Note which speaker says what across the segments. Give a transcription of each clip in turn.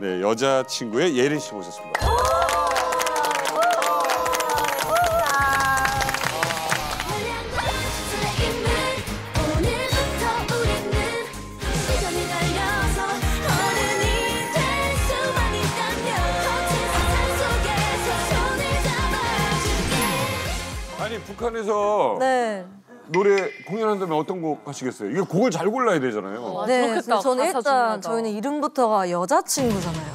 Speaker 1: 네, 여자친구의 예린 씨 모셨습니다. 아니 북한에서
Speaker 2: 네.
Speaker 1: 노래 공연한다면 어떤 곡 하시겠어요? 이게 곡을 잘 골라야 되잖아요.
Speaker 2: 네,
Speaker 3: 그렇겠다.
Speaker 2: 그래서 저는 일단
Speaker 3: 중요하다.
Speaker 2: 저희는 이름부터가 여자친구잖아요.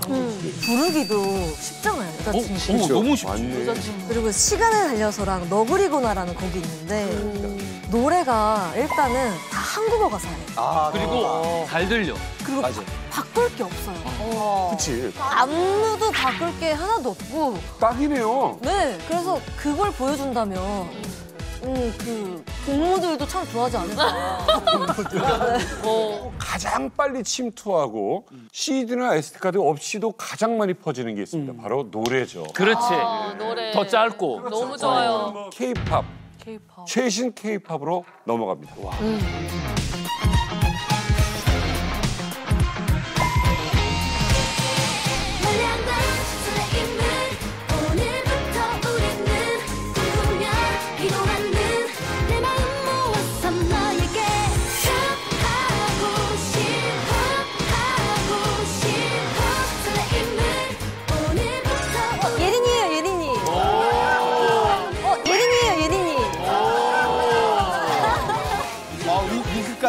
Speaker 2: 부르기도 쉽잖아요, 여자친구.
Speaker 4: 어머 너무 쉽.
Speaker 1: 맞네.
Speaker 2: 그리고 시간을 달려서랑 너구리구나라는 곡이 있는데 노래가 일단은 다 한국어 가사예요.
Speaker 5: 아,
Speaker 4: 그리고 잘 들려.
Speaker 2: 그리고
Speaker 5: 맞아.
Speaker 2: 바, 바꿀 게 없어요.
Speaker 1: 그치.
Speaker 2: 안무도 바꿀 게 하나도 없고
Speaker 1: 딱이네요.
Speaker 2: 네, 그래서 그걸 보여준다면 음, 그 공무들도 참 좋아하지 않을까.
Speaker 1: 가장 빨리 침투하고 CD나 SD카드 없이도 가장 많이 퍼지는 게 있습니다. 바로 노래죠.
Speaker 4: 그렇지.
Speaker 3: 아, 노래.
Speaker 4: 더 짧고.
Speaker 3: 너무 좋아요.
Speaker 1: K-팝,
Speaker 3: K-pop.
Speaker 1: 최신 K-팝으로 넘어갑니다.
Speaker 6: 말량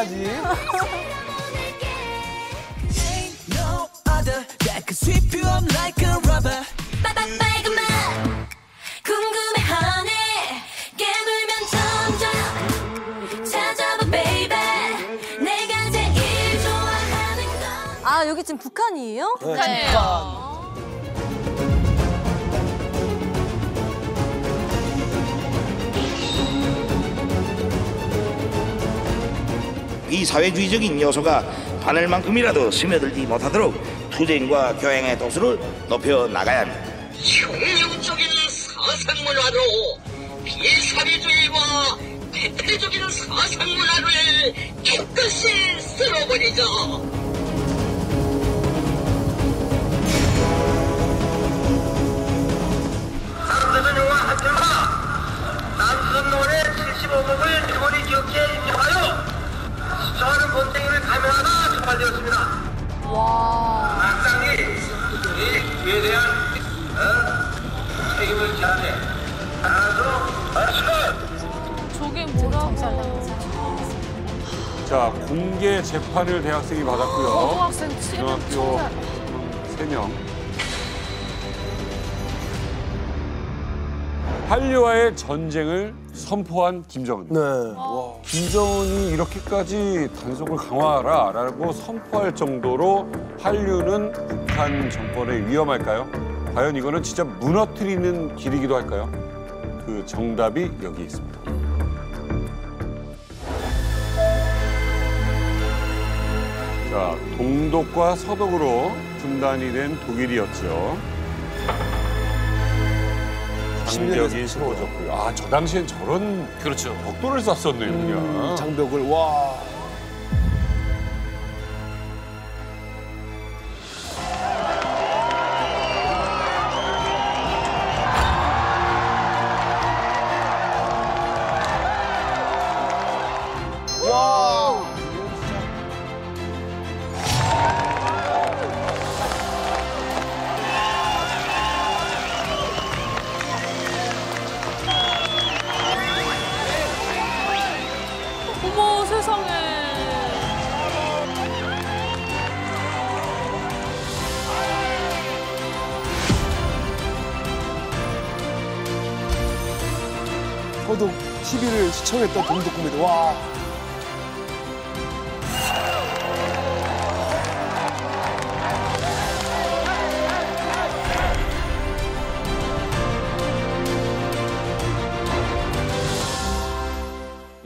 Speaker 6: 건
Speaker 2: 아, 여기 지금 북한이에요?
Speaker 3: 북한 이
Speaker 7: 사회주의적인 요소가 바늘만큼이라도 스며들지 못하도록 투쟁과 교양의 도수를 높여 나가야 합니다.
Speaker 8: 혁명적인 사상문화로 비사회주의와 대표적인 사상문화를 깨끗이 쓸어버리자. 노래 75곡을 주머니 기억에 인정하여 수많은 본탱이를 감행하다 적발되었습니다. 마땅히 이 기에 대한 어? 책임을 지하되 하나도 없어.
Speaker 3: 저게 뭐라고.
Speaker 1: 자, 공개 재판을 대학생이 받았고요.
Speaker 3: 고등학생 7명
Speaker 1: 중학교
Speaker 3: 청자.
Speaker 1: 3명. 한류와의 전쟁을 선포한 김정은.
Speaker 5: 네.
Speaker 1: 김정은이 이렇게까지 단속을 강화하라라고 선포할 정도로 한류는 북한 정권에 위험할까요? 과연 이거는 진짜 무너뜨리는 길이기도 할까요? 그 정답이 여기 있습니다. 자, 동독과 서독으로 분단이 된 독일이었죠. 장벽이 세워졌고요. 아, 저 당시엔 저런
Speaker 4: 그렇죠.
Speaker 1: 벽돌을 쐈었네요, 그냥.
Speaker 5: 장벽을, 와. 와. 저도 TV를 시청했던 동독 구미들. 와.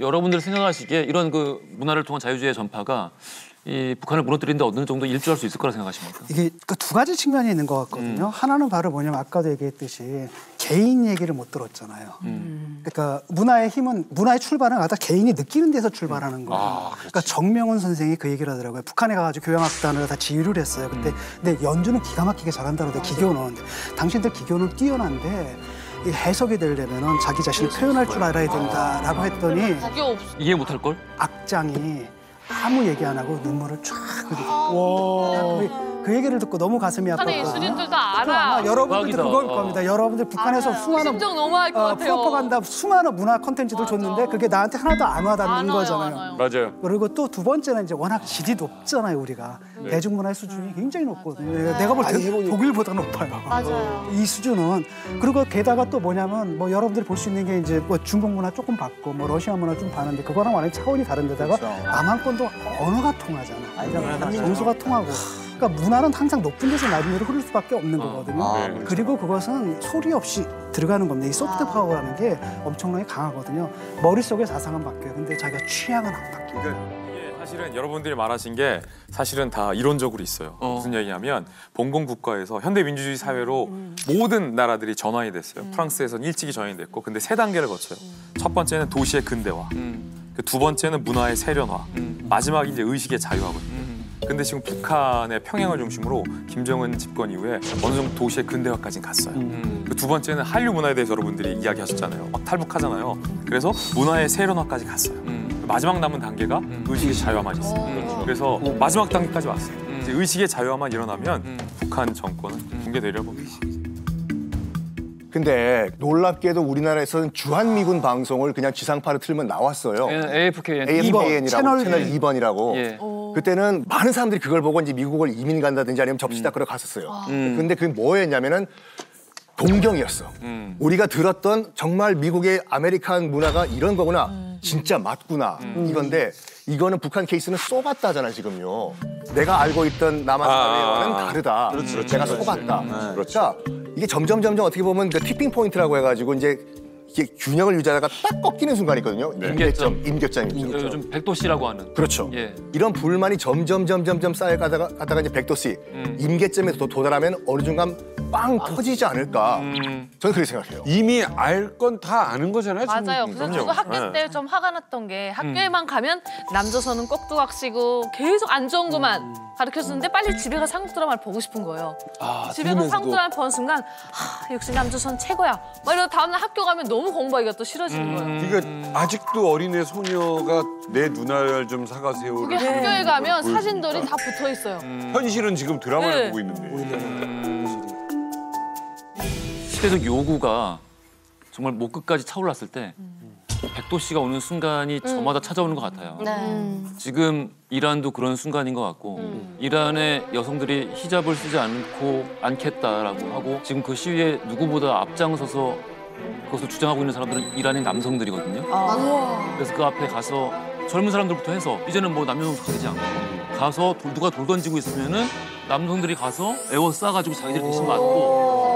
Speaker 4: 여러분들 생각하시기에 이런 그 문화를 통한 자유주의 전파가 이 북한을 무너뜨리는데 어느 정도 일조할 수 있을 거라 생각하십니까?
Speaker 9: 이게 그두 가지 측면이 있는 것 같거든요.
Speaker 4: 음.
Speaker 9: 하나는 바로 뭐냐면 아까도 얘기했듯이 개인 얘기를 못 들었잖아요. 그러니까 문화의 힘은 문화의 출발은 갖다 개인이 느끼는 데서 출발하는 거예요. 그러니까 정명훈 선생이 그 얘기를 하더라고요. 북한에 가가지고 교향악단을 다 지휘를 했어요. 그때 근데 연주는 기가 막히게 잘한다는데 기교는 당신들 기교는 뛰어난데 이 해석이 되려면은 자기 자신을 표현할 줄 알아야 된다라고 했더니.
Speaker 4: 이해 못할 걸?
Speaker 9: 악장이 아무 얘기 안 하고 눈물을 쫙 흘리고 그, 그 얘기를 듣고 너무 가슴이
Speaker 3: 북한의
Speaker 9: 아팠거든요.
Speaker 3: 예술인들 다 알아.
Speaker 9: 여러분들도
Speaker 4: 대박이다.
Speaker 9: 그걸 겁니다. 여러분들 북한에서 수많은
Speaker 3: 심정 너무 알것
Speaker 9: 어,
Speaker 3: 같아요.
Speaker 9: 프로파간다 수많은 문화 콘텐츠들 줬는데 그게 나한테 하나도 안 와닿는
Speaker 3: 안 와요,
Speaker 9: 거잖아요.
Speaker 3: 안 와요.
Speaker 1: 맞아요.
Speaker 9: 그리고 또 두 번째는 이제 워낙 질이 높잖아요 우리가 대중문화의 수준이 굉장히 높거든요. 내가 볼 때 독일보다 높아요.
Speaker 3: 맞아요.
Speaker 9: 이 수준은 그리고 게다가 또 뭐냐면 뭐 여러분들이 볼 수 있는 게 이제 뭐 중국 문화 조금 봤고 뭐 러시아 문화 좀 봤는데 그거랑 완전히 차원이 다른 데다가 남한권도 언어가 통하잖아. 그러니까 정서가 통하고. 그러니까 문화는 항상 높은 데서 낮은 데로 흐를 수밖에 없는 거거든요.
Speaker 1: 네, 그렇죠.
Speaker 9: 그리고 그것은 소리 없이 들어가는 겁니다. 이 soft power라는 게 엄청나게 강하거든요. 머릿속에 사상은 바뀌어요. 근데 자기가 취향은 안 바뀌어요.
Speaker 10: 이게 사실은 여러분들이 말하신 게 사실은 다 이론적으로 있어요.
Speaker 4: 어.
Speaker 10: 무슨 얘기냐면 봉건 국가에서 현대 민주주의 사회로 모든 나라들이 전환이 됐어요. 프랑스에서는 일찍이 전환이 됐고, 근데 세 단계를 거쳐요. 첫 번째는 도시의 근대화,
Speaker 4: 음.
Speaker 10: 그두 번째는 문화의 세련화,
Speaker 4: 음.
Speaker 10: 마지막이 이제 의식의 자유화거든요.
Speaker 4: 음.
Speaker 10: 근데 지금 북한의 평양을 중심으로 김정은 집권 이후에 어느 정도 도시의 근대화까지 갔어요.
Speaker 4: 음.
Speaker 10: 그두 번째는 한류 문화에 대해서 여러분들이 이야기하셨잖아요. 막 탈북하잖아요. 그래서 문화의 세련화까지 갔어요.
Speaker 4: 음.
Speaker 10: 마지막 남은 단계가 의식의 자유화만 있어요. 그래서 마지막 단계까지 왔어요. 이제 의식의 자유화만 일어나면
Speaker 4: 음.
Speaker 10: 북한 정권은 붕괴되려 봅니다.
Speaker 11: 근데 놀랍게도 우리나라에서는 주한미군 방송을 그냥 지상파로 틀면 나왔어요.
Speaker 4: AFKN.
Speaker 11: AFKN이라고
Speaker 9: 채널
Speaker 11: 채널
Speaker 9: 이.
Speaker 11: 2번이라고.
Speaker 4: 예.
Speaker 11: 그때는 많은 사람들이 그걸 보고 이제 미국을 이민 간다든지 아니면 접시 닦으러 갔었어요.
Speaker 4: 음.
Speaker 11: 근데 그게 뭐였냐면은 동경이었어.
Speaker 4: 음.
Speaker 11: 우리가 들었던 정말 미국의 American 문화가 이런 거구나. 진짜 맞구나. 이건데 이거는 북한 케이스는 속았다잖아 지금요. 내가 알고 있던 남한 사회와는
Speaker 1: 아.
Speaker 11: 다르다.
Speaker 1: 그렇지, 그렇지,
Speaker 11: 내가. 속았다.
Speaker 1: 음, 그렇지.
Speaker 11: 자 이게 점점 점점 어떻게 보면 그 tipping point라고 해가지고 이제 이게 균형을 유지하다가 딱 꺾이는 순간이거든요. 임계점, 임계점이죠.
Speaker 4: 그 요즘 백도씨라고 하는.
Speaker 11: 그렇죠.
Speaker 4: 예.
Speaker 11: 이런 불만이 점점 점점점 쌓여가다가 가다가 이제 백도씨
Speaker 4: 음.
Speaker 11: 임계점에 도- 도달하면 어느 순간 빵 터지지 않을까.
Speaker 4: 음.
Speaker 11: 저는 그렇게 생각해요.
Speaker 1: 이미 알 건 다 아는 거잖아요. 지금.
Speaker 3: 맞아요. 그래서 저도 학교 때 좀 화가 났던 게 학교에만 가면 남조선은 꼭두각시고 계속 안 좋은 것만 가르쳐주는데 빨리 집에 가서 한국 드라마를 보고 싶은 거예요. 집에 가서 한국 드라마 보는 순간 하, 역시 남조선 최고야. 막 이러다 다음날 학교 가면 너무 공부하기가 또 싫어지는 거예요.
Speaker 1: 그러니까 아직도 어린애 소녀가 내 누나를 좀 사가세요.
Speaker 3: 그게 학교에 가면 사진들이 다 붙어 있어요.
Speaker 1: 현실은 지금 드라마를
Speaker 3: 네.
Speaker 1: 보고 있는데.
Speaker 4: 시대적 요구가 정말 목 끝까지 차올랐을 때 백도 씨가 오는 순간이 저마다 찾아오는 것 같아요.
Speaker 3: 네.
Speaker 4: 지금 이란도 그런 순간인 것 같고 이란의 여성들이 히잡을 쓰지 않고 않겠다라고 하고 지금 그 시위에 누구보다 앞장서서 그것을 주장하고 있는 사람들은 이란의 남성들이거든요. 그래서 그 앞에 가서 젊은 사람들부터 해서 이제는 뭐 남녀노소 가리지 않고 가서 돌- 누가 돌 던지고 있으면은 남성들이 가서 에워 싸가지고 자기들이 대신 맞고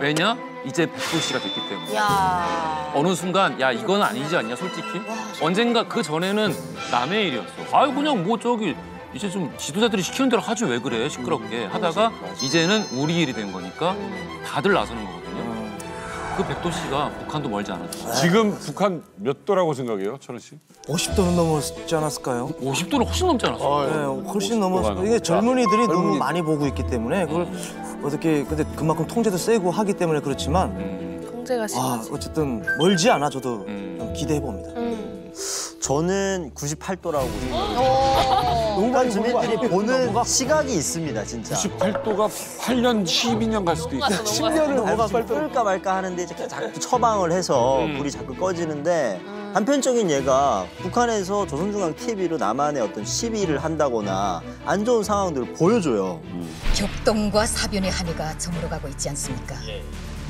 Speaker 4: 왜냐? 이제 백도 씨가 됐기 때문에.
Speaker 3: 야.
Speaker 4: 어느 순간 야 이건 아니지 않냐 솔직히? 언젠가 그 전에는 남의 일이었어. 아유 그냥 뭐 저기 이제 좀 지도자들이 시키는 대로 하지 왜 그래? 시끄럽게 하다가 이제는 우리 일이 된 거니까 다들 나서는 거거든요 그 백도 씨가 북한도 멀지 않았죠
Speaker 1: 지금 북한 몇 도라고 생각해요, 천원 씨?
Speaker 12: 50도는 넘었지 않았을까요?
Speaker 4: 50도는 훨씬 넘지 않았어
Speaker 12: 네, 훨씬 넘었어. 이게 젊은이들이 너무 많이 보고 있기 때문에 그걸 어떻게 근데 그만큼 통제도 세고 하기 때문에 그렇지만
Speaker 3: 통제가
Speaker 12: 아
Speaker 3: 심하지.
Speaker 12: 어쨌든 멀지 않아 저도
Speaker 4: 음.
Speaker 12: 좀 기대해 봅니다.
Speaker 13: 저는 98도라고
Speaker 3: 어.
Speaker 13: 북한 주민들이 보는 시각이 있습니다, 진짜.
Speaker 1: 98도가 8년, 12년 갈 수도 있어.
Speaker 3: 넘어갔어, 넘어갔어.
Speaker 13: 넘어갈 끓을까 말까 하는데 이제 자꾸 처방을 해서 불이 자꾸 꺼지는데 한편적인 예가 북한에서 조선중앙 TV로 남한의 어떤 시비를 한다거나 안 좋은 상황들을 보여줘요.
Speaker 14: 격동과 사변의 한해가 저물어가고 있지 않습니까?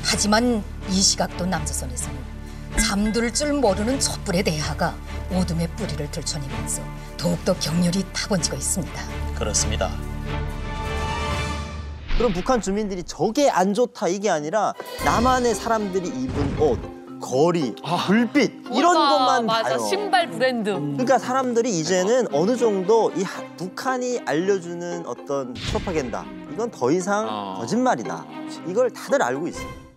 Speaker 14: 하지만 이 시각도 남조선에서는 잠들 줄 모르는 촛불의 대하가 어둠의 뿌리를 들춰내면서 더욱더 격렬히 타번지고 있습니다.
Speaker 13: 그렇습니다. 그럼 북한 주민들이 저게 안 좋다 이게 아니라 남한의 사람들이 입은 옷, 거리, 불빛 이런
Speaker 3: 맞아,
Speaker 13: 것만
Speaker 3: 맞아.
Speaker 13: 봐요.
Speaker 3: 신발 브랜드.
Speaker 13: 그러니까 사람들이 이제는 어느 정도 이 하- 북한이 알려주는 어떤 프로파간다 이건 더 이상
Speaker 4: 어.
Speaker 13: 거짓말이다. 이걸 다들 알고 있어요.